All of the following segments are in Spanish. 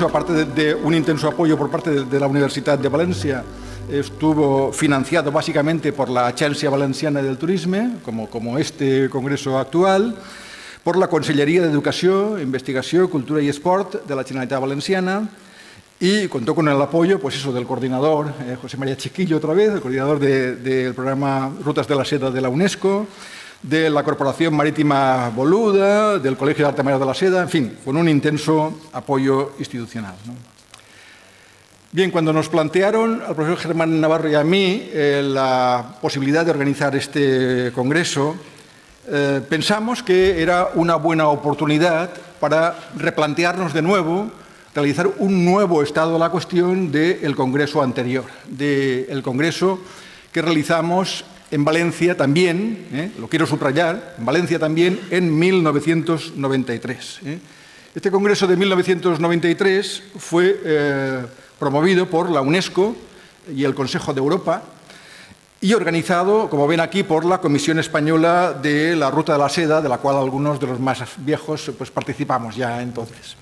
Congreso, aparte de, un intenso apoyo por parte de, la Universidad de Valencia, estuvo financiado básicamente por la Agencia Valenciana del Turismo, como, como este Congreso actual, por la Conselleria d'Educació, Investigació, Cultura i Esport de la Generalitat Valenciana y contó con el apoyo pues eso, del coordinador, eh, José María Chiquillo otra vez, el coordinador del de, programa Rutas de la Seda de la UNESCO, de la Corporación Marítima Boluda, del Colegio de Alta Mar de la Seda, en fin, con un intenso apoyo institucional. Bien, cuando nos plantearon al profesor Germán Navarro y a mí eh, la posibilidad de organizar este congreso, eh, pensamos que era una buena oportunidad para replantearnos de nuevo, realizar un nuevo estado de la cuestión del Congreso anterior, del Congreso que realizamos en Valencia también, eh, lo quiero subrayar, en Valencia también en 1993. Eh. Este Congreso de 1993 fue promovido por la UNESCO y el Consejo de Europa y organizado, como ven aquí, por la Comisión Española de la Ruta de la Seda, de la cual algunos de los más viejos pues, participamos ya entonces.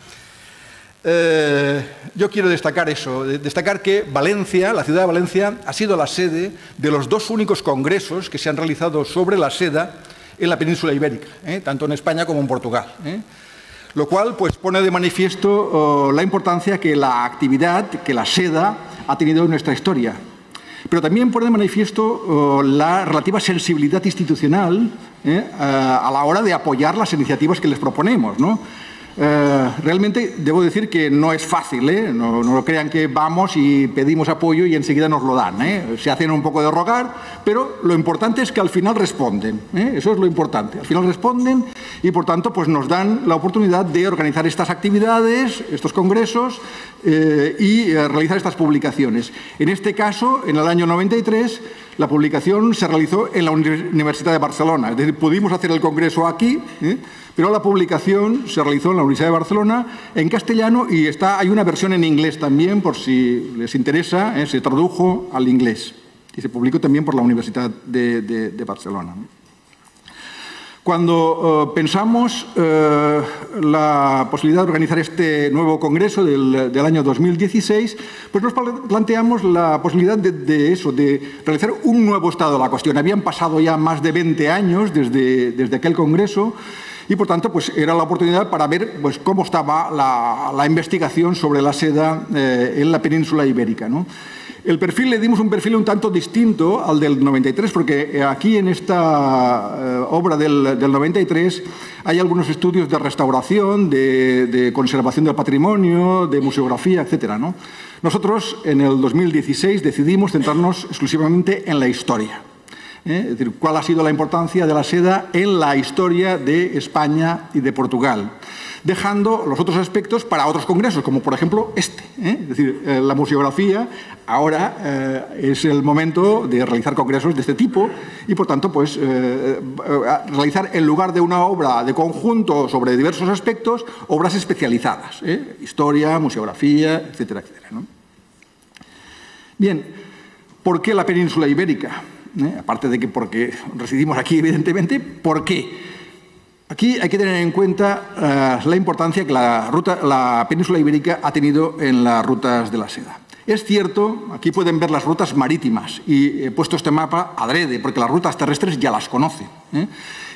Eh, yo quiero destacar eso, destacar que Valencia, la ciudad de Valencia, ha sido la sede de los dos únicos congresos que se han realizado sobre la seda en la península ibérica, ¿eh? tanto en España como en Portugal. ¿eh? Lo cual pues, pone de manifiesto oh, la importancia que la actividad, que la seda ha tenido en nuestra historia, pero también pone de manifiesto uh, la relativa sensibilidad institucional a la hora de apoyar las iniciativas que les proponemos. ¿no? Eh, realmente debo decir que no es fácil, ¿eh? no, no, crean que vamos y pedimos apoyo y enseguida nos lo dan. ¿eh? Se hacen un poco de rogar, pero lo importante es que al final responden. Eso es lo importante. Al final responden y por tanto pues nos dan la oportunidad de organizar estas actividades, estos congresos y realizar estas publicaciones. En este caso, en el año 93, la publicación se realizó en la Universidad de Barcelona. Es decir, pudimos hacer el congreso aquí pero la publicación se realizó en la Universidad de Barcelona en castellano y está, hay una versión en inglés también, por si les interesa, ¿eh? se tradujo al inglés y se publicó también por la Universidad de, Barcelona. Cuando eh, pensamos eh, la posibilidad de organizar este nuevo congreso del, año 2016, pues nos planteamos la posibilidad de, eso, de realizar un nuevo estado de la cuestión. Habían pasado ya más de 20 años desde, desde aquel congreso y por tanto pues, era la oportunidad para ver pues, cómo estaba la, investigación sobre la seda eh, en la península ibérica. El perfil, le dimos un perfil un tanto distinto al del 93, porque aquí en esta eh, obra del, 93 hay algunos estudios de restauración, de, conservación del patrimonio, de museografía, etc. Nosotros en el 2016 decidimos centrarnos exclusivamente en la historia. ¿Eh? es decir, cuál ha sido la importancia de la seda en la historia de España y de Portugal, dejando los otros aspectos para otros congresos, como por ejemplo este. ¿eh? Es decir, eh, la museografía ahora es el momento de realizar congresos de este tipo y, por tanto, pues, realizar en lugar de una obra de conjunto sobre diversos aspectos, obras especializadas, historia, museografía, etcétera, etcétera. Bien, ¿por qué la península ibérica? ¿Eh? aparte de que porque residimos aquí, evidentemente, ¿por qué? Aquí hay que tener en cuenta eh, la importancia que la, ruta, la península ibérica ha tenido en las rutas de la seda. Es cierto, aquí pueden ver las rutas marítimas y he puesto este mapa adrede porque las rutas terrestres ya las conoce. ¿eh?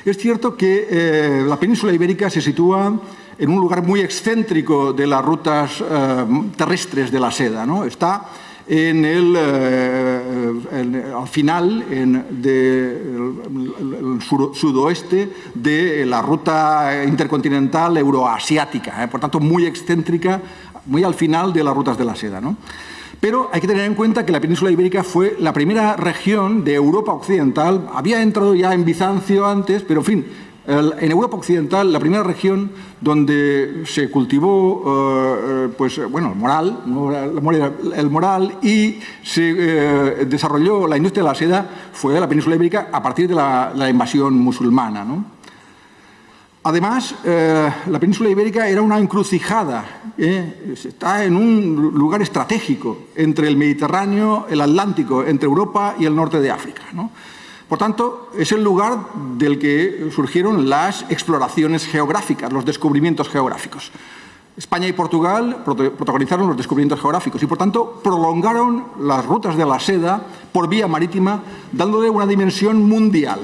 Es cierto que la península ibérica se sitúa en un lugar muy excéntrico de las rutas terrestres de la seda. ¿no? Está en el, eh, al final del sudoeste de la ruta intercontinental euroasiática, eh, por tanto muy excéntrica, muy al final de las rutas de la seda. Pero hay que tener en cuenta que la península ibérica fue la primera región de Europa occidental, había entrado ya en Bizancio antes, pero en fin, en Europa Occidental, la primera región donde se cultivó eh, pues, bueno, el, moral, el moral y se eh, desarrolló la industria de la seda fue la península ibérica a partir de la, invasión musulmana. Además, eh, la península ibérica era una encrucijada, está en un lugar estratégico entre el Mediterráneo, el Atlántico, entre Europa y el norte de África. Por tanto, es el lugar del que surgieron las exploraciones geográficas, los descubrimientos geográficos. España y Portugal protagonizaron los descubrimientos geográficos y, por tanto, prolongaron las rutas de la seda por vía marítima, dándole una dimensión mundial.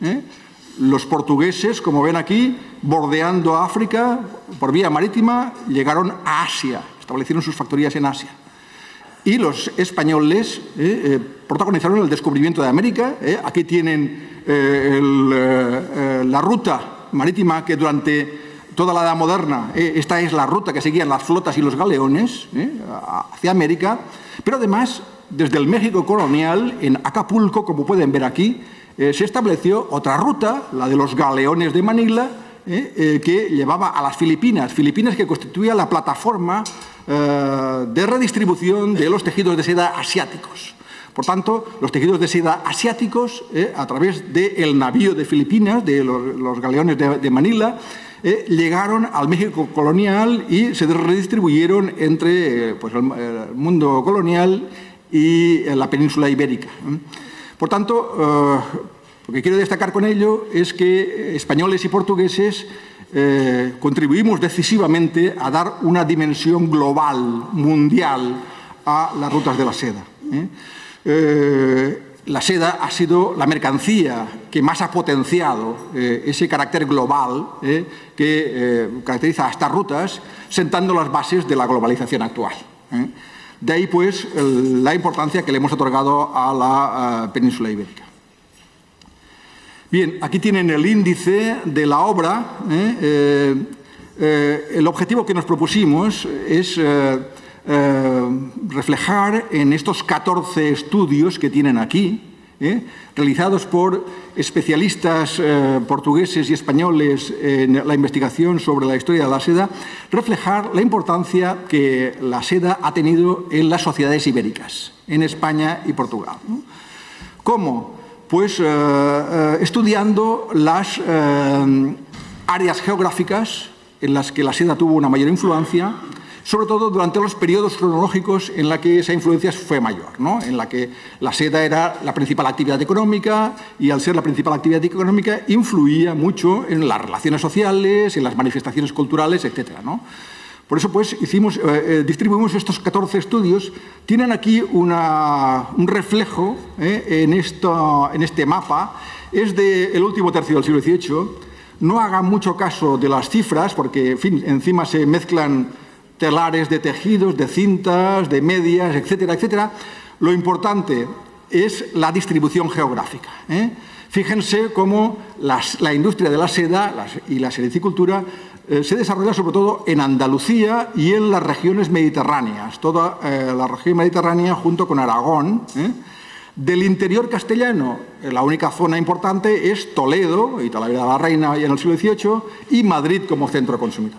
¿eh? Los portugueses, como ven aquí, bordeando África por vía marítima, llegaron a Asia, establecieron sus factorías en Asia. Y los españoles ¿eh? Eh, protagonizaron el descubrimiento de América. Aquí tienen la ruta marítima que durante toda la edad moderna, eh, esta es la ruta que seguían las flotas y los galeones eh, hacia América, pero además, desde el México colonial, en Acapulco, como pueden ver aquí, eh, se estableció otra ruta, la de los galeones de Manila, que llevaba a las Filipinas, Filipinas que constituía la plataforma de redistribución de los tejidos de seda asiáticos. Por tanto, los tejidos de seda asiáticos, a través del navío de Filipinas, de los, galeones de Manila, eh, llegaron al México colonial y se redistribuyeron entre eh, pues, el, mundo colonial y eh, la península ibérica. Por tanto, lo que quiero destacar con ello es que españoles y portugueses contribuimos decisivamente a dar una dimensión global, mundial, a las rutas de la seda la seda ha sido la mercancía que más ha potenciado eh, ese carácter global eh, que eh, caracteriza a estas rutas, sentando las bases de la globalización actual. De ahí, pues, la importancia que le hemos otorgado a la península ibérica. Bien, aquí tienen el índice de la obra. el objetivo que nos propusimos es eh, reflejar en estos 14 estudios que tienen aquí, eh, realizados por especialistas eh, portugueses y españoles en la investigación sobre la historia de la seda, reflejar la importancia que la seda ha tenido en las sociedades ibéricas, en España y Portugal. ¿Cómo? Pues estudiando las áreas geográficas en las que la seda tuvo una mayor influencia, sobre todo durante los periodos cronológicos en la que esa influencia fue mayor, en la que la seda era la principal actividad económica y al ser la principal actividad económica influía mucho en las relaciones sociales, en las manifestaciones culturales, etc. Por eso, pues, eh, eh, distribuimos estos 14 estudios. Tienen aquí un reflejo eh, en, este mapa. Es del último tercio del siglo XVIII. No hagan mucho caso de las cifras, porque, encima se mezclan telares de tejidos, de cintas, de medias, etcétera, etcétera. Lo importante es la distribución geográfica. Fíjense cómo la industria de la seda y la sericicultura eh, se desarrolla sobre todo en Andalucía y en las regiones mediterráneas, toda eh, la región mediterránea junto con Aragón. Del interior castellano, la única zona importante es Toledo y Talavera de la Reina en el siglo XVIII y Madrid como centro consumidor.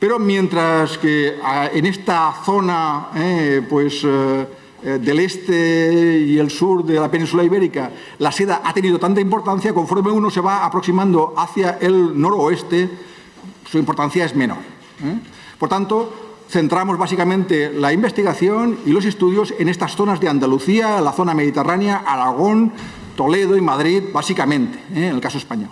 Pero mientras que en esta zona eh, pues, eh, eh, del este y el sur de la península ibérica la seda ha tenido tanta importancia, conforme uno se va aproximando hacia el noroeste, su importancia es menor. Por tanto, centramos básicamente la investigación y los estudios en estas zonas de Andalucía, la zona mediterránea, Aragón, Toledo y Madrid, básicamente, en el caso español.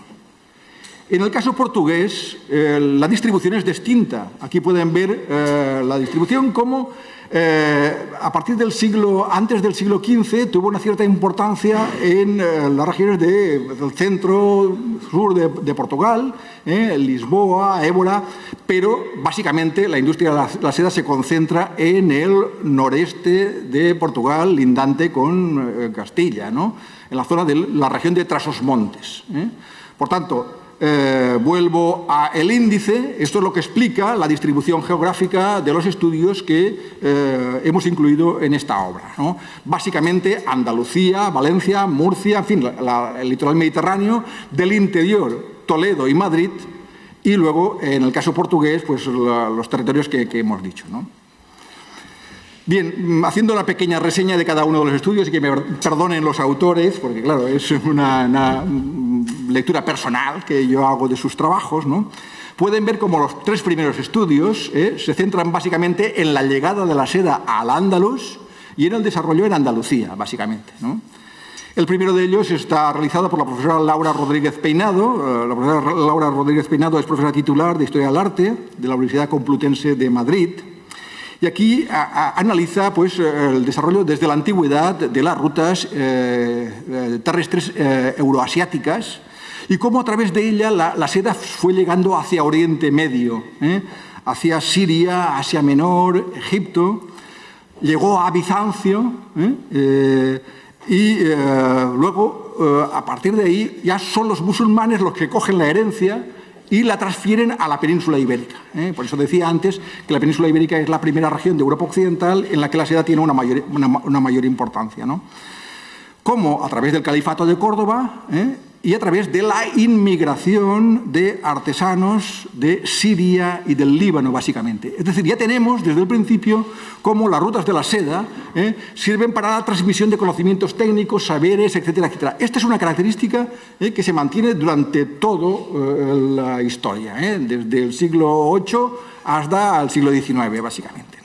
En el caso portugués, eh, la distribución es distinta. Aquí pueden ver eh, la distribución como eh, a partir del siglo, antes del siglo XV, tuvo una cierta importancia en las regiones del centro, sur de, Portugal, Lisboa, Évora, pero básicamente la industria de la, seda se concentra en el noreste de Portugal, lindante con Castilla, ¿no? en la zona de la región de Trasosmontes. Por tanto, eh, vuelvo a el índice, esto es lo que explica la distribución geográfica de los estudios que eh, hemos incluido en esta obra. Básicamente Andalucía, Valencia, Murcia, en fin, el litoral mediterráneo, del interior Toledo y Madrid, y luego, en el caso portugués, pues los territorios que, hemos dicho. Bien, haciendo una pequeña reseña de cada uno de los estudios y que me perdonen los autores, porque claro, es una lectura personal que yo hago de sus trabajos, ¿no? pueden ver como los tres primeros estudios ¿eh? se centran básicamente en la llegada de la seda al Andalus y en el desarrollo en Andalucía, básicamente. El primero de ellos está realizado por la profesora Laura Rodríguez Peinado. La profesora Laura Rodríguez Peinado es profesora titular de Historia del Arte de la Universidad Complutense de Madrid. Y aquí analiza pues, el desarrollo desde la antigüedad de las rutas terrestres euroasiáticas y cómo a través de ella la, seda fue llegando hacia Oriente Medio, ¿eh? hacia Siria, Asia Menor, Egipto, llegó a Bizancio ¿eh? Eh, y luego, a partir de ahí, ya son los musulmanes los que cogen la herencia y la transfieren a la península ibérica. Por eso decía antes que la península ibérica es la primera región de Europa Occidental en la que la seda tiene una mayor, una, mayor importancia. ¿no? Como a través del califato de Córdoba, y a través de la inmigración de artesanos de Siria y del Líbano, básicamente. Es decir, ya tenemos desde el principio cómo las rutas de la seda ¿eh? sirven para la transmisión de conocimientos técnicos, saberes, etcétera, etcétera. Esta es una característica ¿eh? que se mantiene durante toda eh, la historia, desde el siglo VIII hasta el siglo XIX, básicamente.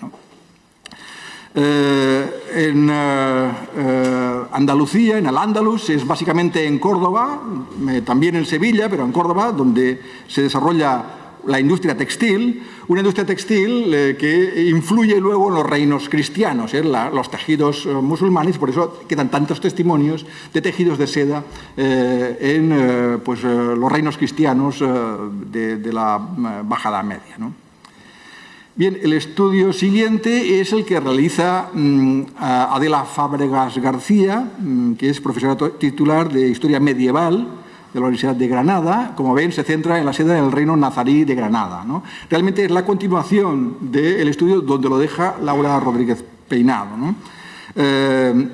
Eh, en eh, eh, Andalucía, en Al-Ándalus, es básicamente en Córdoba, también en Sevilla, pero en Córdoba, donde se desarrolla la industria textil, una industria textil que influye luego en los reinos cristianos, los tejidos musulmanes, por eso quedan tantos testimonios de tejidos de seda en pues, los reinos cristianos de, de, la Bajada Media. ¿no? Bien, el estudio siguiente es el que realiza mm, Adela Fábregas García, mm, que es profesora titular de Historia Medieval de la Universidad de Granada. Como ven, se centra en la sede del Reino Nazarí de Granada. Realmente es la continuación del estudio donde lo deja Laura Rodríguez Peinado. Eh,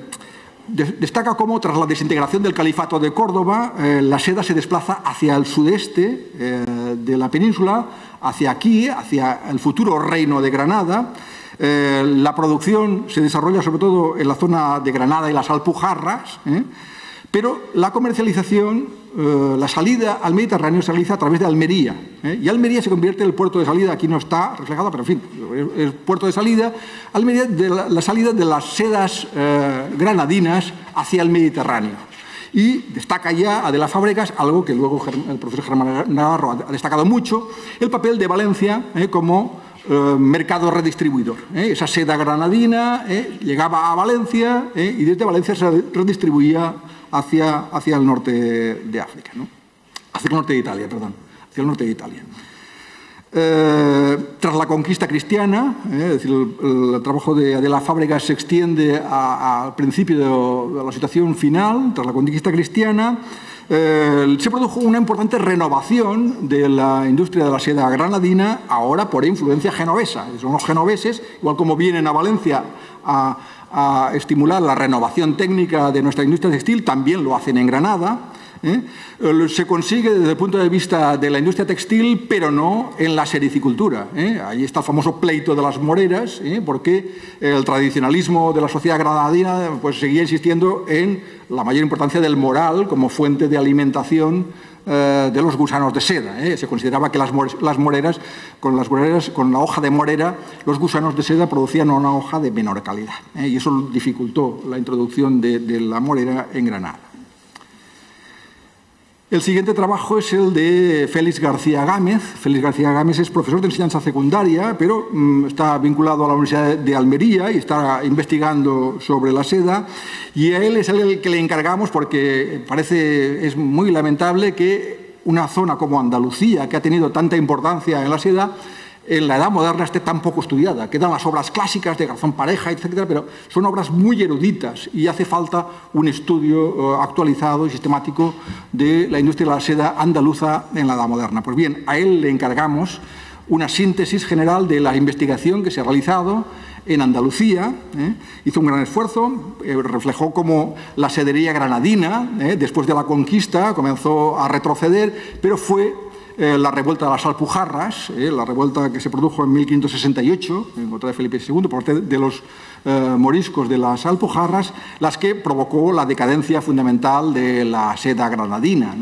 destaca cómo, tras la desintegración del califato de Córdoba, eh, la seda se desplaza hacia el sudeste eh, de la península, hacia aquí, hacia el futuro reino de Granada. Eh, la producción se desarrolla sobre todo en la zona de Granada y las Alpujarras, ¿eh? pero la comercialización, eh, la salida al Mediterráneo se realiza a través de Almería. Y Almería se convierte en el puerto de salida, aquí no está reflejado, pero en fin, es puerto de salida, Almería la salida de las sedas granadinas hacia el Mediterráneo. Y destaca ya las Fábricas algo que luego el profesor Germán Navarro ha destacado mucho, el papel de Valencia eh, como eh, mercado redistribuidor. Eh. Esa seda granadina llegaba a Valencia y desde Valencia se redistribuía hacia, hacia el norte de África, hacia el norte de Italia, perdón, hacia el norte de Italia. Eh, tras la conquista cristiana, eh, es decir, el, trabajo de, la fábrica se extiende al principio de, la situación final, tras la conquista cristiana, eh, se produjo una importante renovación de la industria de la seda granadina, ahora por influencia genovesa. Son los genoveses, igual como vienen a Valencia a estimular la renovación técnica de nuestra industria textil, también lo hacen en Granada. ¿Eh? Se consigue desde el punto de vista de la industria textil, pero no en la sericicultura. ¿eh? Ahí está el famoso pleito de las moreras, ¿eh? porque el tradicionalismo de la sociedad granadina pues, seguía insistiendo en la mayor importancia del moral como fuente de alimentación de los gusanos de seda. Se consideraba que las, moreras, con las moreras, con la hoja de morera, los gusanos de seda producían una hoja de menor calidad. Y eso dificultó la introducción de la morera en Granada. El siguiente trabajo es el de Félix García Gámez. Félix García Gámez es profesor de enseñanza secundaria, pero mm, está vinculado a la Universidad de Almería y está investigando sobre la seda. Y a él es el que le encargamos porque parece, es muy lamentable que una zona como Andalucía, que ha tenido tanta importancia en la seda, en la edad moderna esté tan poco estudiada. Quedan las obras clásicas de Garzón Pareja, etcétera, pero son obras muy eruditas y hace falta un estudio eh, actualizado y sistemático de la industria de la seda andaluza en la edad moderna. Pues bien, a él le encargamos una síntesis general de la investigación que se ha realizado en Andalucía, ¿eh? hizo un gran esfuerzo, eh, reflejó cómo la sedería granadina, después de la conquista, comenzó a retroceder, pero fue eh, la revuelta de las Alpujarras, eh, la revuelta que se produjo en 1568 en contra de Felipe II por parte de los eh, moriscos de las Alpujarras, las que provocó la decadencia fundamental de la seda granadina.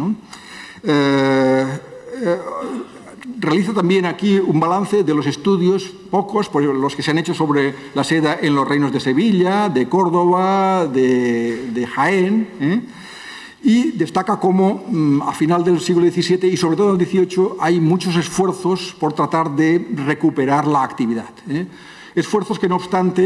realizo también aquí un balance de los estudios, pocos, por los que se han hecho sobre la seda en los reinos de Sevilla, de Córdoba, de, Jaén. Y destaca cómo mm, a final del siglo XVII y sobre todo en el XVIII hay muchos esfuerzos por tratar de recuperar la actividad. ¿eh? esfuerzos que no obstante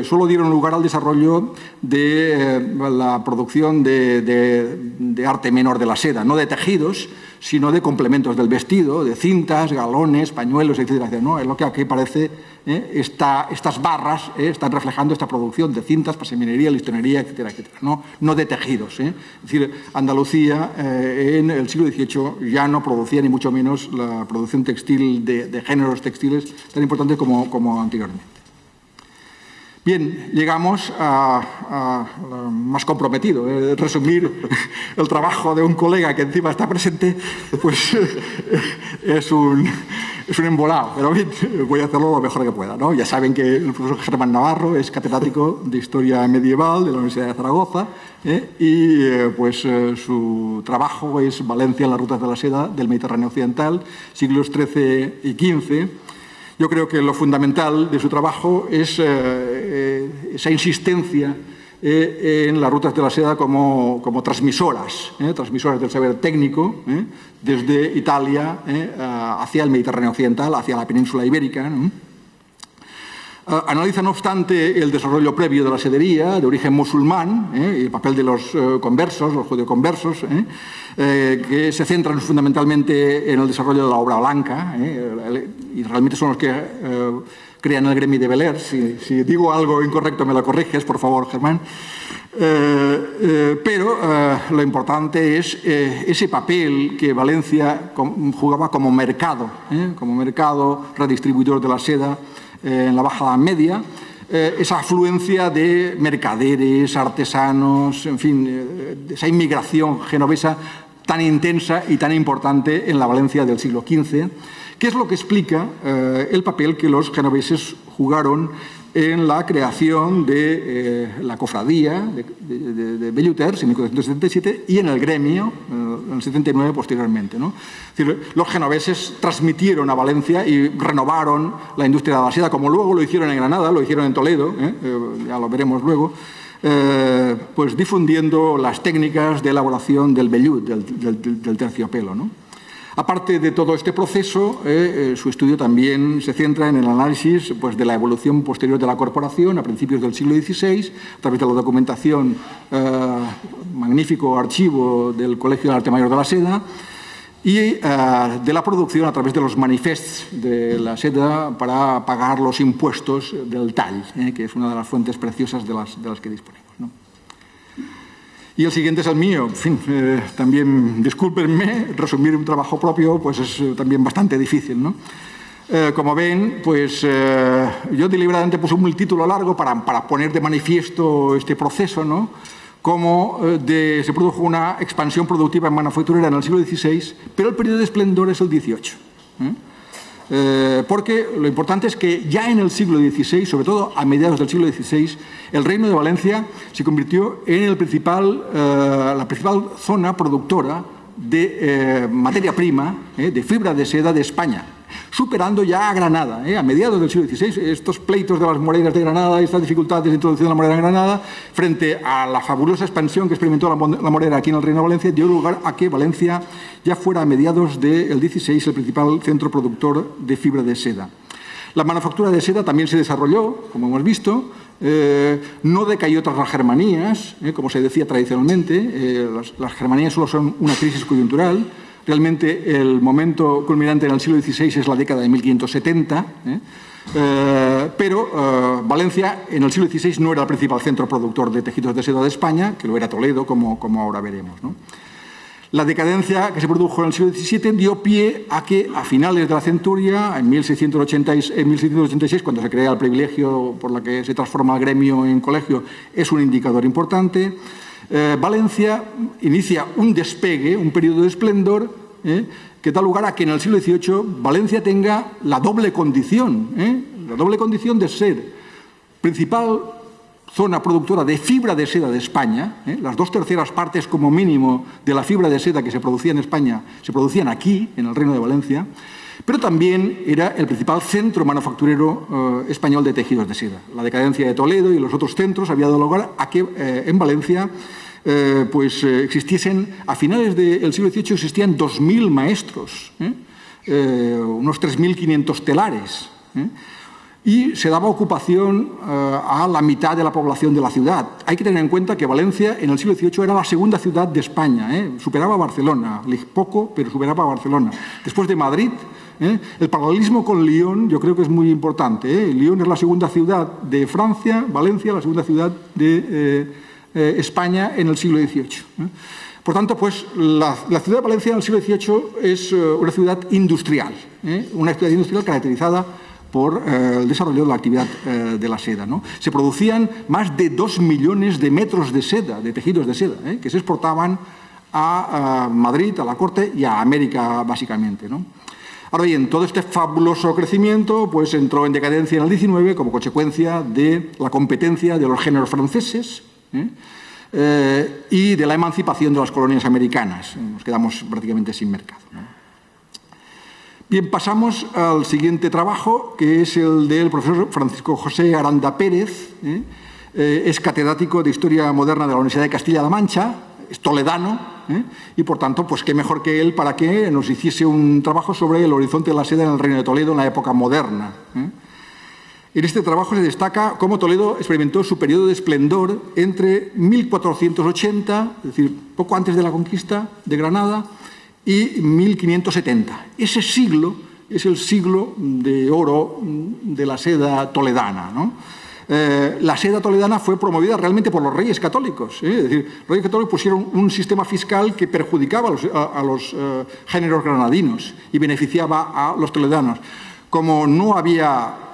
eh, solo dieron lugar al desarrollo de eh, la producción de, arte menor de la seda, no de tejidos, sino de complementos del vestido, de cintas, galones, pañuelos, etc. ¿no? Es lo que aquí parece, eh, estas barras están reflejando esta producción de cintas, paseminería, listonería, etcétera, ¿no? no de tejidos. Es decir, Andalucía en el siglo XVIII ya no producía ni mucho menos la producción textil de, géneros textiles tan importante como, como anteriormente. Bien, llegamos a, lo más comprometido, eh, resumir el trabajo de un colega que encima está presente, pues es un, es un embolado, pero voy a hacerlo lo mejor que pueda. ¿no? Ya saben que el profesor Germán Navarro es catedrático de Historia Medieval de la Universidad de Zaragoza ¿eh? y eh, pues su trabajo es Valencia en las rutas de la seda del Mediterráneo Occidental, siglos XIII y XV yo creo que lo fundamental de su trabajo es eh, eh, esa insistencia eh, en las rutas de la seda como, transmisoras, transmisoras del saber técnico, desde Italia hacia el Mediterráneo Occidental, hacia la península ibérica. Analiza, no obstante, el desarrollo previo de la sedería, de origen musulmán, y el papel de los conversos, los judeoconversos, eh, que se centran fundamentalmente en el desarrollo de la obra blanca, eh, y realmente son los que eh, crean el gremio de Beler. Si, si, digo algo incorrecto, me lo corriges, por favor, Germán. pero lo importante es ese papel que Valencia jugaba como mercado, como mercado redistribuidor de la seda en la Baja Media, esa afluencia de mercaderes, artesanos, en fin, esa inmigración genovesa tan intensa y tan importante en la Valencia del siglo XV, que es lo que explica eh, el papel que los genoveses jugaron en la creación de eh, la cofradía de, de, Belluters en 1477 y en el gremio en el 79 posteriormente. los genoveses transmitieron a Valencia y renovaron la industria de la seda, como luego lo hicieron en Granada, lo hicieron en Toledo, ¿eh? ya lo veremos luego, eh, pues difundiendo las técnicas de elaboración del vellut, del, terciopelo. Aparte de todo este proceso, eh, eh, su estudio también se centra en el análisis pues, de la evolución posterior de la corporación a principios del siglo XVI, a través de la documentación, magnífico archivo del Colegio de Arte Mayor de la Seda, y de la producción a través de los manifestos de la seda para pagar los impuestos del tall, que es una de las fuentes preciosas de las, de las que disponemos. Y el siguiente es el mío. En fin, eh, también, discúlpenme, resumir un trabajo propio pues es eh, también bastante difícil. ¿no? Eh, como ven, pues yo deliberadamente puse un título largo para, para, poner de manifiesto este proceso, ¿no? cómo se produjo una expansión productiva en manufacturera en el siglo XVI, pero el periodo de esplendor es el XVIII. Eh, porque lo importante es que ya en el siglo XVI, sobre todo a mediados del siglo XVI, el Reino de Valencia se convirtió en eh, la principal zona productora de eh, materia prima, de fibra de seda de España superando ya a Granada. ¿eh? A mediados del siglo XVI, estos pleitos de las moreras de Granada, estas dificultades de introducción de la morera en Granada, frente a la fabulosa expansión que experimentó la, morera aquí en el Reino de Valencia, dio lugar a que Valencia ya fuera a mediados del XVI el principal centro productor de fibra de seda. La manufactura de seda también se desarrolló, como hemos visto, eh, no decayó tras las germanías, ¿eh? como se decía tradicionalmente, las, las germanías solo son una crisis coyuntural, Realmente el momento culminante en el siglo XVI es la década de 1570, ¿eh? Eh, pero eh, Valencia en el siglo XVI no era el principal centro productor de tejidos de seda de España, que lo era Toledo, como, como ahora veremos. La decadencia que se produjo en el siglo XVII dio pie a que a finales de la centuria, en 1686, en 1686 cuando se crea el privilegio por la que se transforma el gremio en colegio, es un indicador importante, eh, Valencia inicia un despegue, un periodo de esplendor, eh, que da lugar a que en el siglo XVIII Valencia tenga la doble condición, eh, la doble condición de ser principal zona productora de fibra de seda de España, las dos terceras partes como mínimo de la fibra de seda que se producía en España se producían aquí, en el Reino de Valencia, pero también era el principal centro manufacturero eh, español de tejidos de seda. La decadencia de Toledo y los otros centros había dado lugar a que eh, en Valencia eh, pues, existiesen, a finales del siglo XVIII existían 2.000 maestros, unos 3.500 telares y se daba ocupación a la mitad de la población de la ciudad. Hay que tener en cuenta que Valencia en el siglo XVIII era la segunda ciudad de España, superaba a Barcelona, poco, pero superaba a Barcelona. Después de Madrid, ¿eh? el paralelismo con Lyon yo creo que es muy importante. Lyon es la segunda ciudad de Francia, Valencia la segunda ciudad de España en el siglo XVIII. Por tanto, pues la, ciudad de Valencia en el siglo XVIII es una ciudad industrial, una ciudad industrial caracterizada por eh, el desarrollo de la actividad eh, de la seda. Se producían más de dos millones de metros de seda, de tejidos de seda, ¿eh? que se exportaban a, Madrid, a la corte y a América básicamente. Ahora bien, todo este fabuloso crecimiento pues, entró en decadencia en el 19 como consecuencia de la competencia de los géneros franceses y de la emancipación de las colonias americanas. Nos quedamos prácticamente sin mercado. Bien, pasamos al siguiente trabajo, que es el del profesor Francisco José Aranda Pérez. ¿eh? Eh, es catedrático de Historia Moderna de la Universidad de Castilla-La Mancha, es toledano, ¿eh? y por tanto, pues qué mejor que él para que nos hiciese un trabajo sobre el horizonte de la seda en el Reino de Toledo en la época moderna. En este trabajo se destaca cómo Toledo experimentó su periodo de esplendor entre 1480, es decir, poco antes de la conquista de Granada, y 1570. Ese siglo es el siglo de oro de la seda toledana. ¿no? Eh, la seda toledana fue promovida realmente por los reyes católicos. ¿eh? Es decir, los reyes católicos pusieron un sistema fiscal que perjudicaba a los, a, uh, géneros granadinos y beneficiaba a los toledanos. Como no había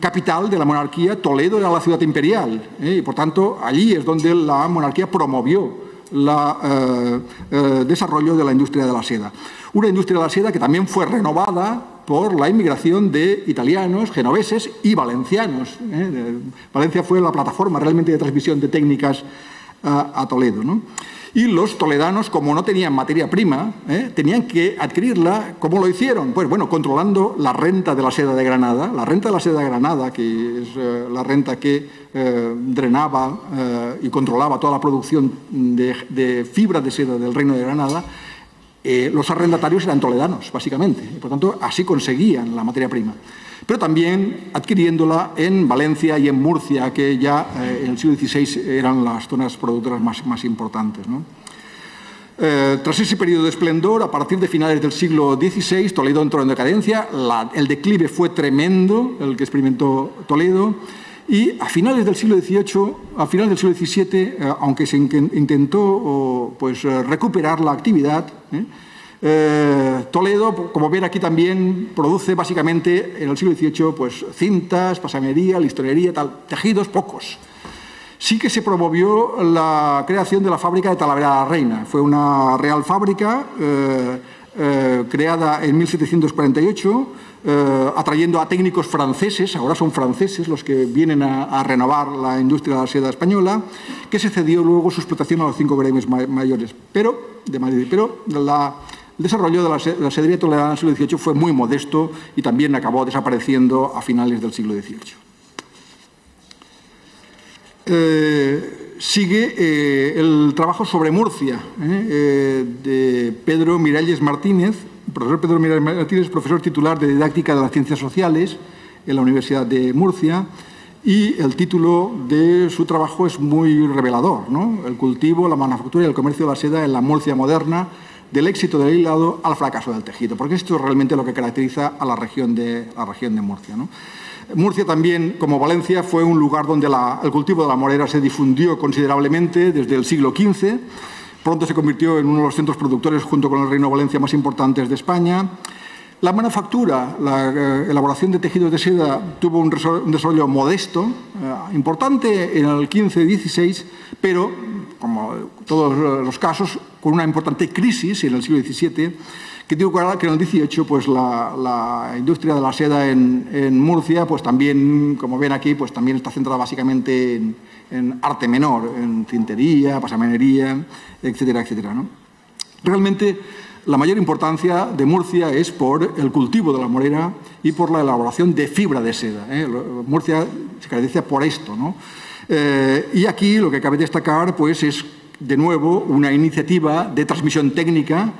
capital de la monarquía, Toledo era la ciudad imperial ¿eh? y por tanto allí es donde la monarquía promovió el eh, eh, desarrollo de la industria de la seda. Una industria de la seda que también fue renovada por la inmigración de italianos, genoveses y valencianos. ¿eh? Valencia fue la plataforma realmente de transmisión de técnicas a Toledo. ¿no? Y los toledanos, como no tenían materia prima, ¿eh? tenían que adquirirla. ¿Cómo lo hicieron? Pues bueno, controlando la renta de la seda de Granada. La renta de la seda de Granada, que es eh, la renta que eh, drenaba eh, y controlaba toda la producción de, de, fibra de seda del reino de Granada, eh, los arrendatarios eran toledanos, básicamente. Y por tanto, así conseguían la materia prima pero también adquiriéndola en Valencia y en Murcia, que ya eh, en el siglo XVI eran las zonas productoras más, importantes. Eh, tras ese periodo de esplendor, a partir de finales del siglo XVI, Toledo entró en decadencia, el declive fue tremendo, el que experimentó Toledo, y a finales del siglo XVIII, a finales del siglo XVII, eh, aunque se intentó pues, recuperar la actividad, ¿eh? Eh, Toledo, como ven aquí también, produce básicamente en el siglo XVIII pues, cintas, pasamería, listonería, tal, tejidos pocos. Sí que se promovió la creación de la fábrica de Talavera la Reina. Fue una real fábrica eh, eh, creada en 1748, eh, atrayendo a técnicos franceses, ahora son franceses los que vienen a, renovar la industria de la seda española, que se cedió luego su explotación a los cinco gremios mayores pero, de Madrid. Pero el desarrollo de la, la sedería toledana en el siglo XVIII fue muy modesto y también acabó desapareciendo a finales del siglo XVIII. Eh, sigue eh, el trabajo sobre Murcia de Pedro Miralles Martínez. El profesor Pedro Miralles Martínez profesor titular de Didáctica de las Ciencias Sociales en la Universidad de Murcia y el título de su trabajo es muy revelador, ¿no? El cultivo, la manufactura y el comercio de la seda en la Murcia moderna del éxito del hilado al fracaso del tejido, porque esto es realmente lo que caracteriza a la región de, la región de Murcia. Murcia también, como Valencia, fue un lugar donde el cultivo de la morera se difundió considerablemente desde el siglo XV. Pronto se convirtió en uno de los centros productores, junto con el Reino de Valencia, más importantes de España. La manufactura, la eh, elaboración de tejidos de seda tuvo un, desarrollo modesto, eh, importante en el 15-16, pero, como todos los casos, con una importante crisis en el siglo XVII, que digo que en el 18 pues la, la industria de la seda en, en, Murcia pues también, como ven aquí, pues también está centrada básicamente en, en arte menor, en tintería, pasamenería, etcétera, etcétera. ¿no? Realmente la mayor importancia de Murcia es por el cultivo de la morera y por la elaboración de fibra de seda. ¿eh? Murcia se caracteriza por esto. ¿no? Eh, y aquí lo que cabe destacar pues, es, de nuevo, una iniciativa de transmisión técnica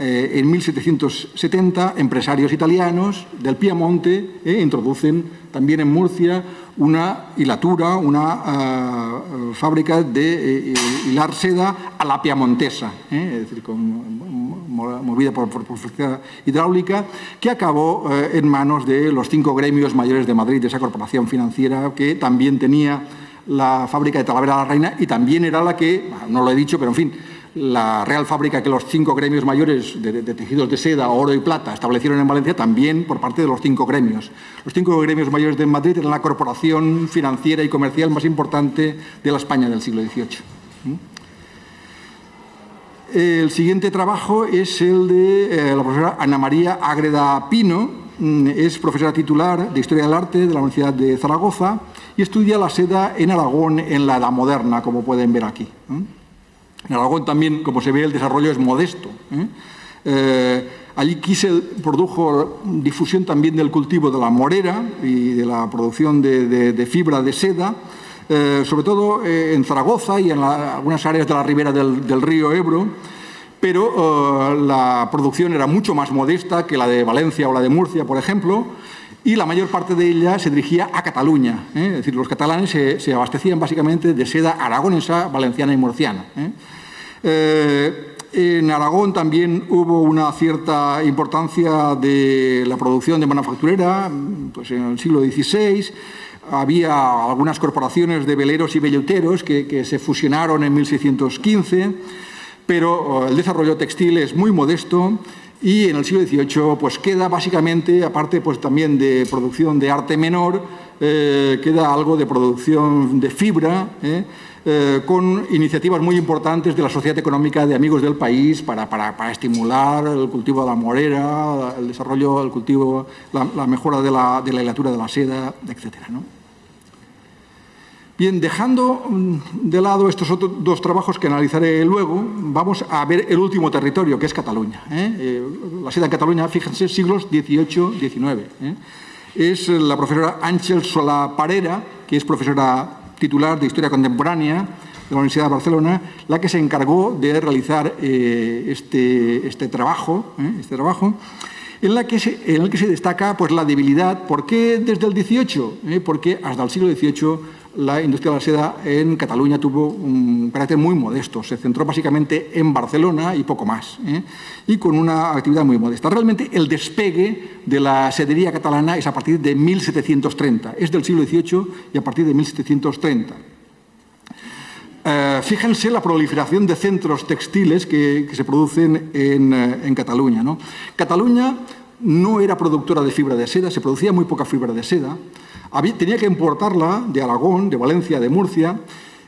eh, en 1770 empresarios italianos del Piamonte eh, introducen también en Murcia una hilatura, una uh, fábrica de uh, hilar seda a la piamontesa, eh, es decir, con, movida por, por, por hidráulica, que acabó en manos de los cinco gremios mayores de Madrid, de esa corporación financiera que también tenía la fábrica de Talavera de la Reina y también era la que, no lo he dicho, pero en fin, la Real Fábrica que los cinco gremios mayores de, tejidos de seda, oro y plata establecieron en Valencia también por parte de los cinco gremios. Los cinco gremios mayores de Madrid eran la corporación financiera y comercial más importante de la España del siglo XVIII. ¿Mm? El siguiente trabajo es el de eh, la profesora Ana María Ágreda Pino, mm, es profesora titular de Historia del Arte de la Universidad de Zaragoza y estudia la seda en Aragón en la Edad Moderna, como pueden ver aquí. En Aragón también, como se ve, el desarrollo es modesto. ¿eh? Eh, allí se produjo difusión también del cultivo de la morera y de la producción de, fibra de seda, eh, sobre todo en Zaragoza y en algunas áreas de la ribera del, río Ebro, pero la producción era mucho más modesta que la de Valencia o la de Murcia, por ejemplo, y la mayor parte de ella se dirigía a Cataluña. ¿eh? Es decir, los catalanes se, abastecían básicamente de seda aragonesa, valenciana y murciana. ¿eh? Eh, en Aragón también hubo una cierta importancia de la producción de manufacturera, pues en el siglo XVI. Había algunas corporaciones de veleros y velluteros que, que se fusionaron en 1615, pero el desarrollo textil es muy modesto y en el siglo XVIII pues queda básicamente, aparte pues también de producción de arte menor, eh, queda algo de producción de fibra, eh, eh, con iniciativas muy importantes de la Sociedad Económica de Amigos del País para, para, para estimular el cultivo de la morera, el desarrollo, el cultivo, la, mejora de la, de la hilatura de la seda, etc. ¿no? Bien, dejando mm, de lado estos otros dos trabajos que analizaré luego, vamos a ver el último territorio, que es Cataluña. ¿eh? Eh, la seda en Cataluña, fíjense, siglos XVIII-XIX. ¿eh? Es la profesora Ángel Solà Parera, que es profesora titular de Historia Contemporánea de la Universidad de Barcelona, la que se encargó de realizar este, este, trabajo, este trabajo en el que se destaca pues, la debilidad. ¿Por qué desde el XVIII? Porque hasta el siglo XVIII la industria de la seda en Cataluña tuvo un carácter muy modesto. Se centró básicamente en Barcelona y poco más, ¿eh? y con una actividad muy modesta. Realmente el despegue de la sedería catalana es a partir de 1730, es del siglo XVIII y a partir de 1730. Uh, fíjense la proliferación de centros textiles que, se producen en, en Cataluña. Cataluña no era productora de fibra de seda, se producía muy poca fibra de seda, tenía que importarla de Aragón, de Valencia, de Murcia,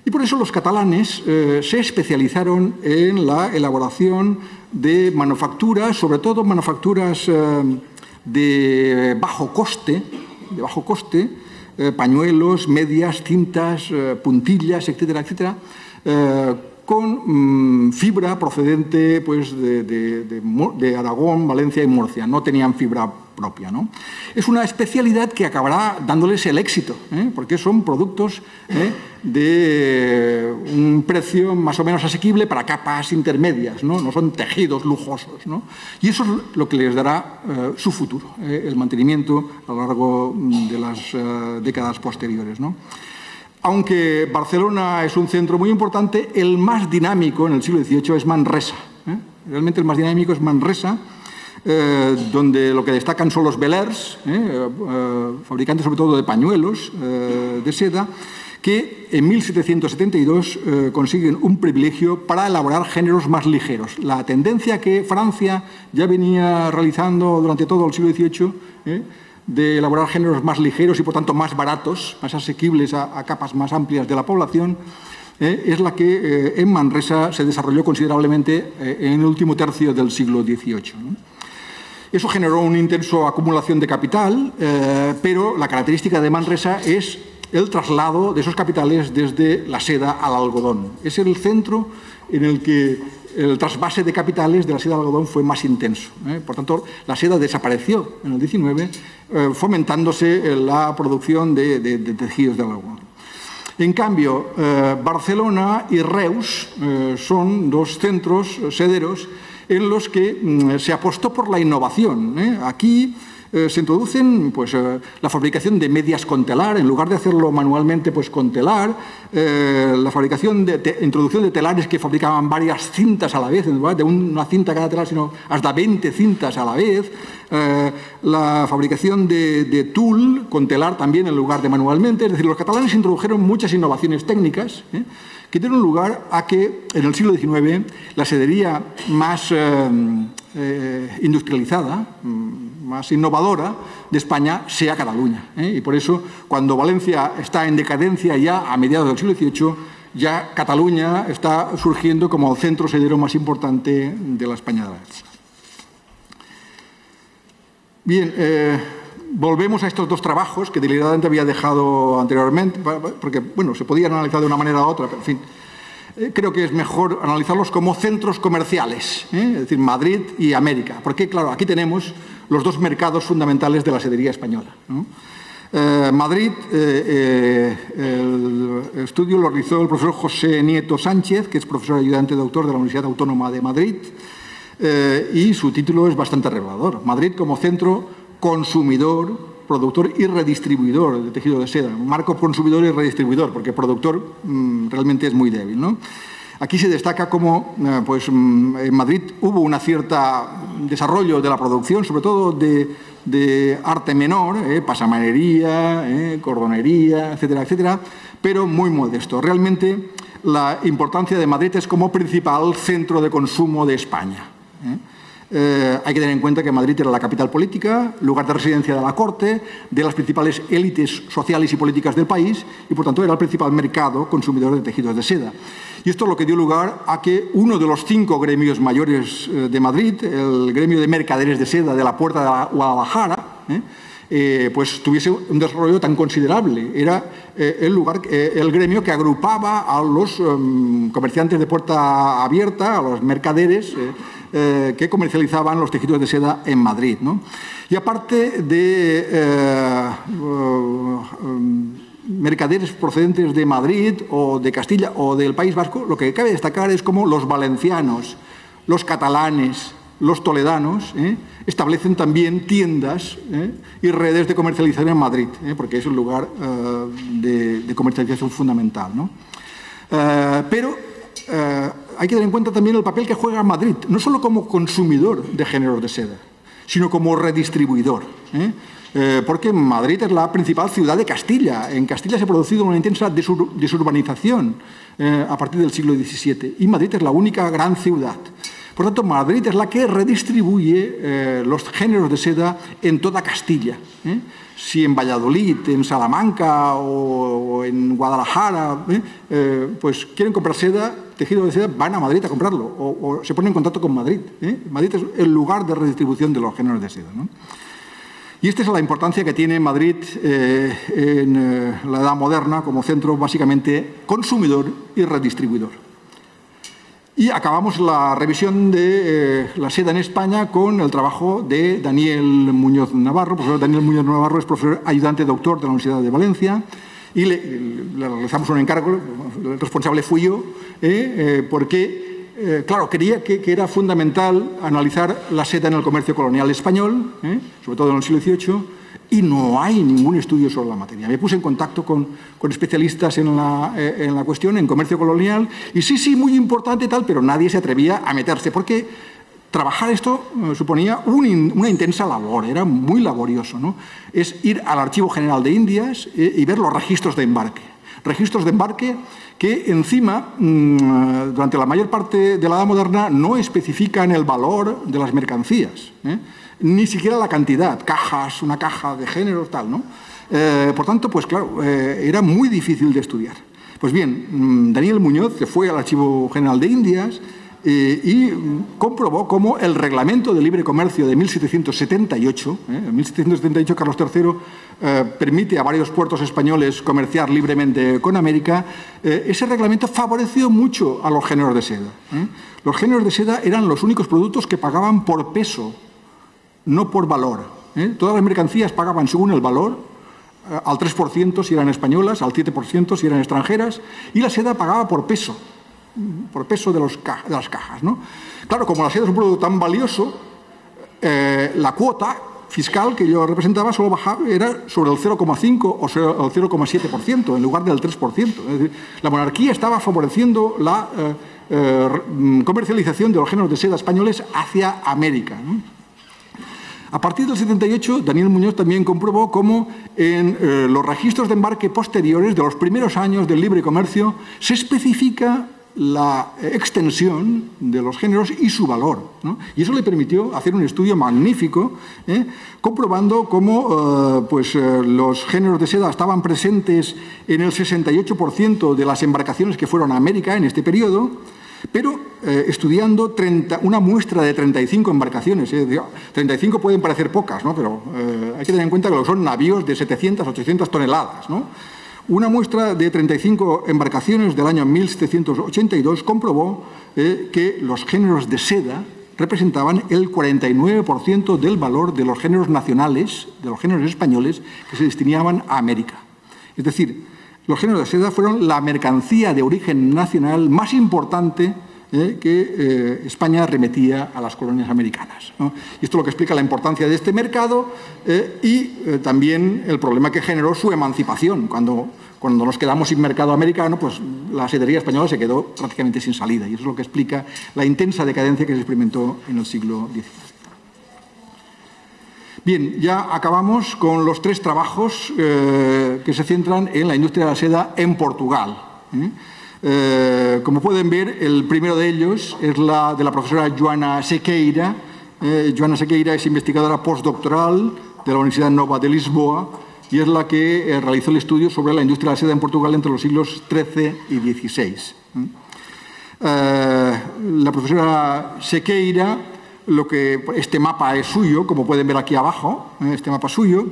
y por eso los catalanes eh, se especializaron en la elaboración de manufacturas, sobre todo manufacturas eh, de bajo coste, de bajo coste, eh, pañuelos, medias, cintas, puntillas, etcétera, etcétera, con mmm, fibra procedente pues, de, Aragón, Valencia y Murcia. No tenían fibra propia. ¿no? Es una especialidad que acabará dándoles el éxito, ¿eh? porque son productos ¿eh? de un precio más o menos asequible para capas intermedias, no, no son tejidos lujosos. ¿no? Y eso es lo que les dará eh, su futuro, el mantenimiento a lo largo de las décadas posteriores. ¿no? Aunque Barcelona es un centro muy importante, el más dinámico en el siglo XVIII es Manresa. ¿eh? Realmente el más dinámico es Manresa, eh, donde lo que destacan son los velers, ¿eh? eh fabricantes sobre todo de pañuelos de seda, que en 1772 eh, consiguen un privilegio para elaborar géneros más ligeros. La tendencia que Francia ya venía realizando durante todo el siglo XVIII de elaborar géneros más ligeros y por tanto más baratos, más asequibles a, capas más amplias de la población, eh, es la que eh, en Manresa se desarrolló considerablemente eh, en el último tercio del siglo XVIII. Eso generó una intensa acumulación de capital, pero la característica de Manresa es el traslado de esos capitales desde la seda al algodón. Es el centro en el que el trasvase de capitales de la seda de algodón fue más intenso. ¿eh? Por tanto, la seda desapareció en el 19, eh, fomentándose la producción de, tejidos de algodón. En cambio, eh, Barcelona y Reus son dos centros sederos en los que mm, se apostó por la innovación. Aquí eh, se introducen pues, eh, la fabricación de medias con telar, en lugar de hacerlo manualmente pues, con telar, eh, la fabricación de introducción de telares que fabricaban varias cintas a la vez, en lugar de una cinta cada telar, sino hasta 20 cintas a la vez, la fabricación de, de tul con telar también en lugar de manualmente, es decir, los catalanes introdujeron muchas innovaciones técnicas que dieron lugar a que en el siglo XIX la sedería más industrializada, mm, más innovadora de España sea Cataluña. ¿eh? Y por eso, cuando Valencia está en decadencia ya a mediados del siglo XVIII, ya Cataluña está surgiendo como el centro sedero más importante de la España de la época. Bien, eh, volvemos a estos dos trabajos que deliberadamente había dejado anteriormente, porque, bueno, se podían analizar de una manera u otra, pero en fin, eh, creo que es mejor analizarlos como centros comerciales, es decir, Madrid y América, porque, claro, aquí tenemos los dos mercados fundamentales de la sedería española. Eh, Madrid, eh, eh, el estudio lo realizó el profesor José Nieto Sánchez, que es profesor ayudante doctor de la Universidad Autónoma de Madrid, y su título es bastante revelador. Madrid como centro consumidor, productor y redistribuidor de tejido de seda. Marco consumidor y redistribuidor, porque productor mm, realmente es muy débil. ¿no? Aquí se destaca cómo eh, pues, mm, en Madrid hubo un cierto desarrollo de la producción, sobre todo de, arte menor, eh, pasamanería, eh, cordonería, etcétera, etcétera, pero muy modesto. Realmente la importancia de Madrid es como principal centro de consumo de España. Hay que tener en cuenta que Madrid era la capital política, lugar de residencia de la corte, de las principales élites sociales y políticas del país y, por tanto, era el principal mercado consumidor de tejidos de seda. Y esto es lo que dio lugar a que uno de los cinco gremios mayores eh, de Madrid, el gremio de mercaderes de seda de la Puerta de Guadalajara, eh, pues tuviese un desarrollo tan considerable. Era el, lugar, el gremio que agrupaba a los em, comerciantes de puerta abierta, a los mercaderes, eh, que comercializaban los tejidos de seda en Madrid. Y aparte de eh, um, mercaderes procedentes de Madrid o de Castilla o del País Vasco, lo que cabe destacar es cómo los valencianos, los catalanes, los toledanos ¿eh? establecen también tiendas y redes de comercialización en Madrid, porque es un lugar de, comercialización fundamental. pero hay que tener en cuenta también el papel que juega Madrid, no solo como consumidor de géneros de seda, sino como redistribuidor. ¿eh? Eh, porque Madrid es la principal ciudad de Castilla. En Castilla se ha producido una intensa desurbanización eh, a partir del siglo XVII y Madrid es la única gran ciudad. Por tanto, Madrid es la que redistribuye los géneros de seda en toda Castilla si en Valladolid, en Salamanca o, en Guadalajara, ¿eh? Eh, pues quieren comprar seda, tejido de seda, van a Madrid a comprarlo o, se ponen en contacto con Madrid. ¿eh? Madrid es el lugar de redistribución de los géneros de seda. Y esta es la importancia que tiene Madrid en la edad moderna como centro básicamente consumidor y redistribuidor. Y acabamos la revisión de eh, la seda en España con el trabajo de Daniel Muñoz Navarro. profesor Daniel Muñoz Navarro es profesor ayudante doctor de la Universidad de Valencia y le, realizamos un encargo, el responsable fui yo, eh, eh, porque, claro, quería que, que, era fundamental analizar la seda en el comercio colonial español, sobre todo en el siglo XVIII, y no hay ningún estudio sobre la materia. Me puse en contacto con, especialistas en la, eh, en la, cuestión, en comercio colonial, y sí, sí, muy importante tal, pero nadie se atrevía a meterse, porque trabajar esto eh, suponía una intensa labor, era muy laborioso. ¿no? Es ir al Archivo General de Indias eh, y ver los registros de embarque. Registros de embarque que encima, mm, durante la mayor parte de la Edad Moderna, no especifican el valor de las mercancías ni siquiera la cantidad, cajas, una caja de género, tal, ¿no? Eh, por tanto, pues claro, eh, era muy difícil de estudiar. Pues bien, mm, Daniel Muñoz se fue al Archivo General de Indias eh, y comprobó cómo el reglamento de libre comercio de 1778, en 1778 Carlos III permite a varios puertos españoles comerciar libremente con América, ese reglamento favoreció mucho a los géneros de seda. Los géneros de seda eran los únicos productos que pagaban por peso, no por valor. ¿eh? Todas las mercancías pagaban según el valor, eh, al 3% si eran españolas, al 7% si eran extranjeras, y la seda pagaba por peso, por peso de, las cajas. ¿no? Claro, como la seda es un producto tan valioso, eh, la cuota fiscal que yo representaba solo bajaba, era sobre el 0,5 o el 0,7% en lugar del 3%. Es decir, la monarquía estaba favoreciendo la eh, comercialización de los géneros de seda españoles hacia América. A partir del 78, Daniel Muñoz también comprobó cómo en los registros de embarque posteriores de los primeros años del libre comercio se especifica la extensión de los géneros y su valor. Y eso le permitió hacer un estudio magnífico, ¿eh? comprobando cómo eh, pues, eh, los géneros de seda estaban presentes en el 68% de las embarcaciones que fueron a América en este periodo, pero estudiando una muestra de 35 embarcaciones. 35 pueden parecer pocas, ¿no? pero hay que tener en cuenta que son navíos de 700, 800 toneladas. ¿no? Una muestra de 35 embarcaciones del año 1782 comprobó eh, que los géneros de seda representaban el 49% del valor de los géneros nacionales, de los géneros españoles, que se destinaban a América. Es decir, los géneros de seda fueron la mercancía de origen nacional más importante eh, que eh, España remetía a las colonias americanas. Y esto es lo que explica la importancia de este mercado eh, y también el problema que generó su emancipación. Cuando, cuando nos quedamos sin mercado americano, pues la sedería española se quedó prácticamente sin salida. Y eso es lo que explica la intensa decadencia que se experimentó en el siglo XIX. Bien, ya acabamos con los tres trabajos que se centran en la industria de la seda en Portugal. Eh, como pueden ver, el primero de ellos es la de la profesora Joana Sequeira. Eh, Joana Sequeira es investigadora postdoctoral de la Universidad Nova de Lisboa y es la que eh, realizó el estudio sobre la industria de la seda en Portugal entre los siglos XIII y XVI. la profesora Sequeira, lo que este mapa es suyo, como pueden ver aquí abajo, este mapa suyo,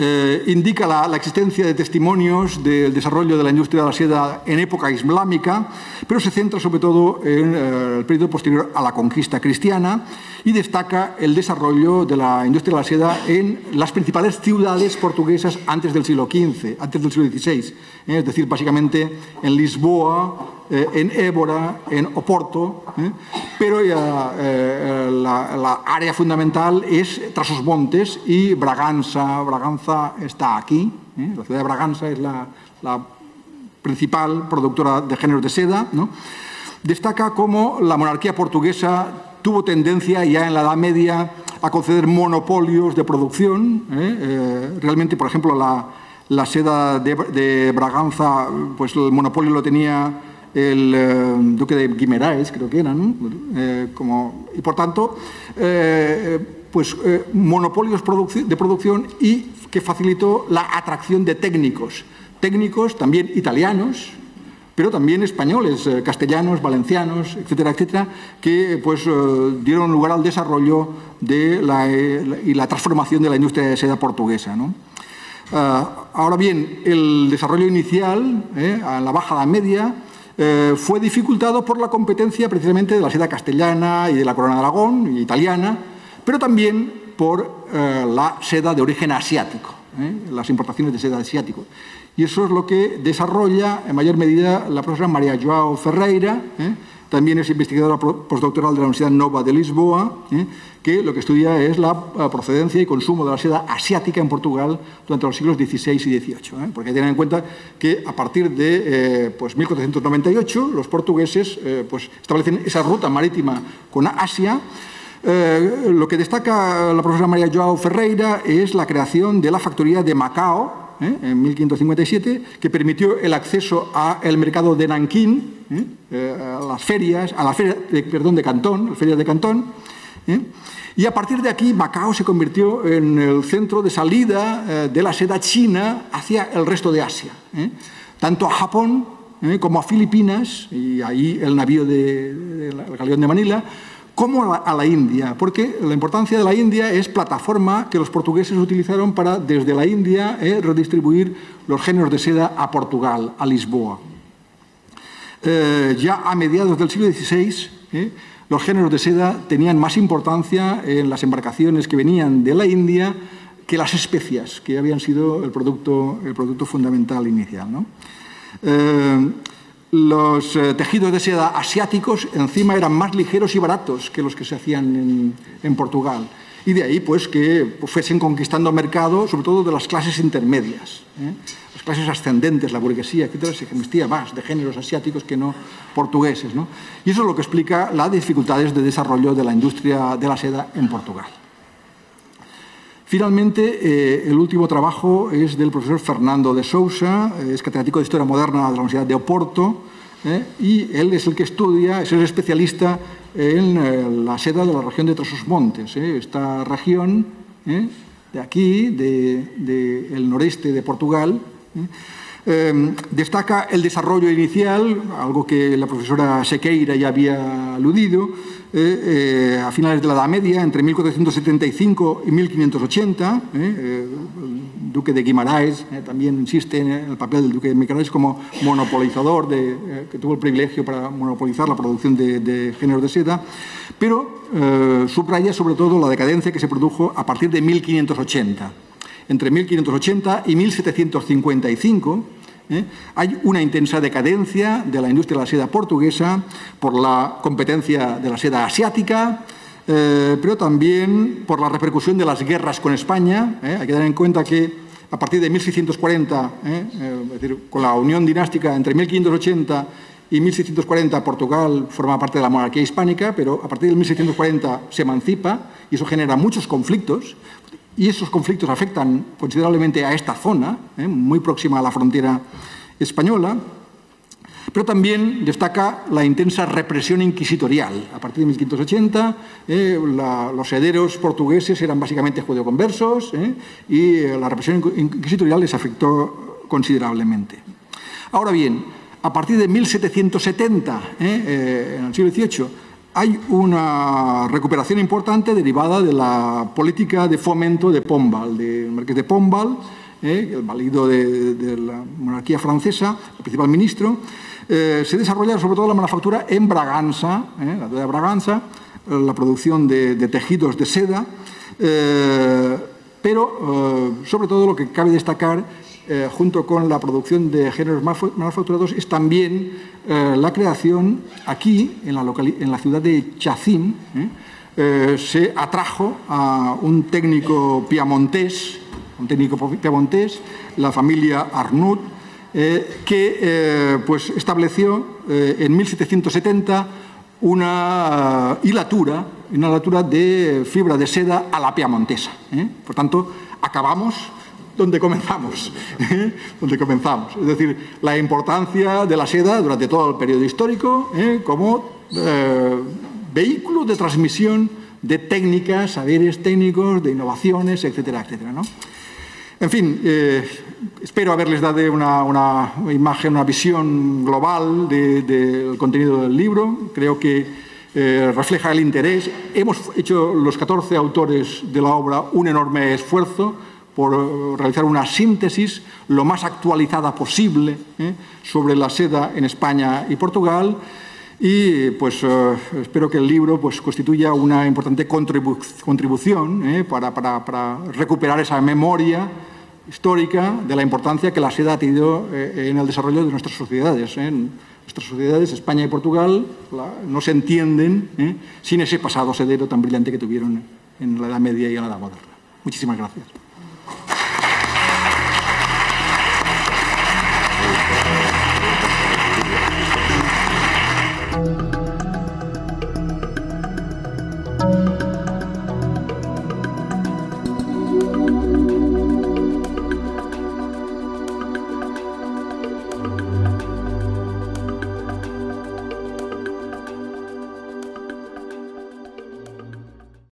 eh, indica la, existencia de testimonios del desarrollo de la industria de la seda en época islámica, pero se centra sobre todo en eh, el periodo posterior a la conquista cristiana y destaca el desarrollo de la industria de la seda en las principales ciudades portuguesas antes del siglo XV, antes del siglo XVI, eh, es decir, básicamente en Lisboa, eh, en Évora, en Oporto, eh, pero la, área fundamental es Trasosmontes y Braganza. Braganza está aquí, la ciudad de Braganza es la, principal productora de géneros de seda. Destaca cómo la monarquía portuguesa tuvo tendencia ya en la Edad Media a conceder monopolios de producción. ¿eh? Eh, realmente, por ejemplo, la, seda de, Braganza, pues el monopolio lo tenía el eh, duque de Guimeraes, creo que era, como, y por tanto, pues monopolios de producción y que facilitó la atracción de técnicos, técnicos también italianos, pero también españoles, eh, castellanos, valencianos, etcétera, etcétera, que pues, eh, dieron lugar al desarrollo de la, eh, y la transformación de la industria de seda portuguesa. ahora bien, el desarrollo inicial, a la baja edad media, fue dificultado por la competencia precisamente de la seda castellana y de la corona de Aragón, italiana, pero también por la seda de origen asiático, las importaciones de seda asiático. Y eso es lo que desarrolla en mayor medida la profesora María Joao Ferreira, ¿eh? También es investigadora postdoctoral de la Universidad Nova de Lisboa, ¿eh? que lo que estudia es la procedencia y consumo de la seda asiática en Portugal durante los siglos XVI y XVIII. ¿eh? Porque hay que tener en cuenta que a partir de pues 1498 los portugueses pues establecen esa ruta marítima con Asia. lo que destaca la profesora María Joao Ferreira es la creación de la factoría de Macao, ¿eh? en 1557, que permitió el acceso al mercado de Nankín, ¿eh? Eh, a las ferias, a la feria de, perdón, de Cantón, las ferias de Cantón. Y a partir de aquí, Macao se convirtió en el centro de salida de la seda china hacia el resto de Asia, tanto a Japón como a Filipinas, y ahí el navío de, galeón de Manila, como a la India, porque la importancia de la India es plataforma que los portugueses utilizaron para, desde la India, eh, redistribuir los géneros de seda a Portugal, a Lisboa. ya a mediados del siglo XVI, los géneros de seda tenían más importancia en las embarcaciones que venían de la India que las especias, que habían sido el producto, el producto fundamental inicial. Eh, los eh, tejidos de seda asiáticos encima eran más ligeros y baratos que los que se hacían en, Portugal. Y de ahí pues, que fuesen conquistando mercado, sobre todo de las clases intermedias. ¿eh? Las clases ascendentes, la burguesía, etc., se vestía más de géneros asiáticos que no portugueses. Y eso es lo que explica las dificultades de desarrollo de la industria de la seda en Portugal. Finalmente, eh, el último trabajo es del profesor Fernando de Sousa, eh, es catedrático de Historia Moderna de la Universidad de Oporto, eh, y él es el que estudia, es el especialista en la seda de la región de Trasosmontes, esta región de aquí, del de, noreste de Portugal. destaca el desarrollo inicial, algo que la profesora Sequeira ya había aludido, eh, eh, a finales de la Edad Media, entre 1475 y 1580. Eh, el duque de Guimarães también insiste en el papel del duque de Guimarães como monopolizador, que tuvo el privilegio para monopolizar la producción de, de de seda, pero subraya sobre todo la decadencia que se produjo a partir de 1580. Entre 1580 y 1755, ¿eh? Hay una intensa decadencia de la industria de la seda portuguesa por la competencia de la seda asiática, eh, pero también por la repercusión de las guerras con España. ¿eh? Hay que tener en cuenta que a partir de 1640, es decir, con la unión dinástica entre 1580 y 1640 Portugal forma parte de la monarquía hispánica, pero a partir de 1640 se emancipa y eso genera muchos conflictos y esos conflictos afectan considerablemente a esta zona, ¿eh? muy próxima a la frontera española, pero también destaca la intensa represión inquisitorial. A partir de 1580, eh, los herederos portugueses eran básicamente judeoconversos ¿eh? y la represión inquisitorial les afectó considerablemente. Ahora bien, a partir de 1770, en el siglo XVIII, hay una recuperación importante derivada de la política de fomento de Pombal, del marqués de Pombal, eh, el valido de, la monarquía francesa, el principal ministro. Eh, se desarrolla sobre todo la manufactura en Braganza, eh, la de Braganza, la producción de, tejidos de seda, pero sobre todo lo que cabe destacar eh, junto con la producción de géneros manufacturados, es también eh, la creación aquí, en la, ciudad de Chacín, eh, se atrajo a un técnico piamontés, un técnico piamontés, la familia Arnoud, que pues estableció en 1770 una hilatura, una hilatura de fibra de seda a la piamontesa. Por tanto, acabamos donde comenzamos, ¿eh? donde comenzamos. Es decir, la importancia de la seda durante todo el periodo histórico ¿eh? como eh, vehículo de transmisión de técnicas, saberes técnicos, de innovaciones, etcétera, etcétera. ¿no? En fin, espero haberles dado una, imagen, una visión global del contenido del libro. Creo que refleja el interés. Hemos hecho los 14 autores de la obra un enorme esfuerzo por realizar una síntesis lo más actualizada posible ¿eh? sobre la seda en España y Portugal y pues eh, espero que el libro pues, constituya una importante contribución ¿eh? para, recuperar esa memoria histórica de la importancia que la seda ha tenido en el desarrollo de nuestras sociedades. Nuestras sociedades, España y Portugal, no se entienden sin ese pasado sedero tan brillante que tuvieron en la Edad Media y en la Edad Moderna. Muchísimas gracias.